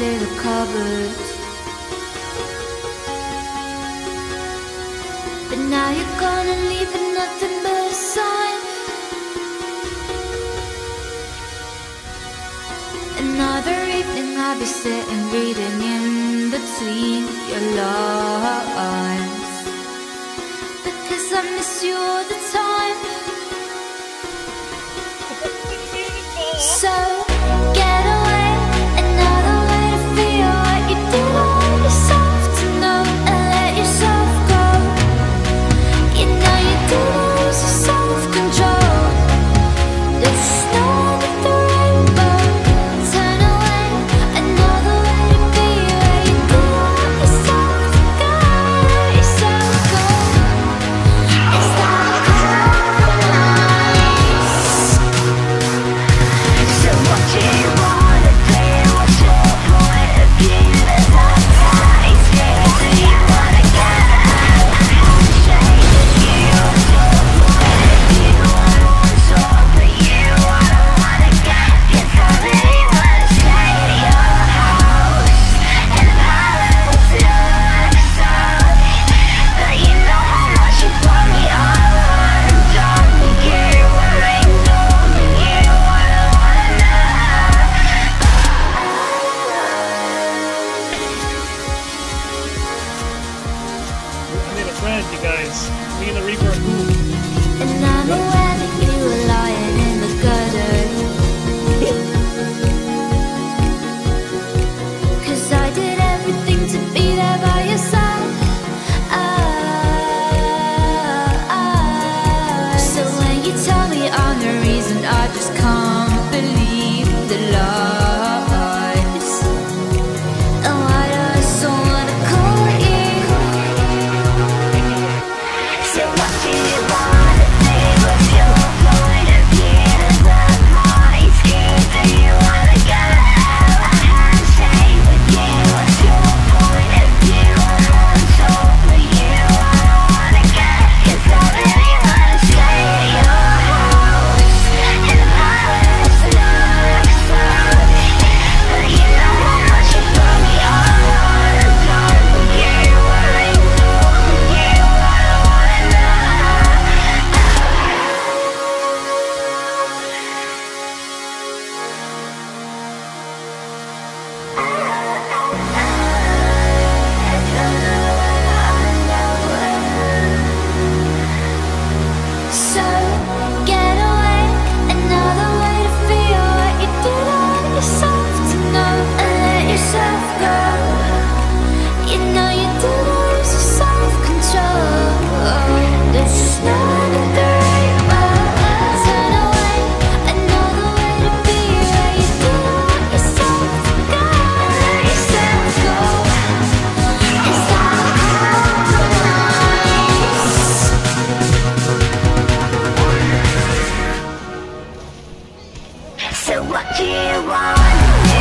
little cupboard. But now you're gonna leave it nothing but a sign. Another evening I'll be sitting reading in between your lines. Because I miss you all the time. Me and the Reaper. So what you want?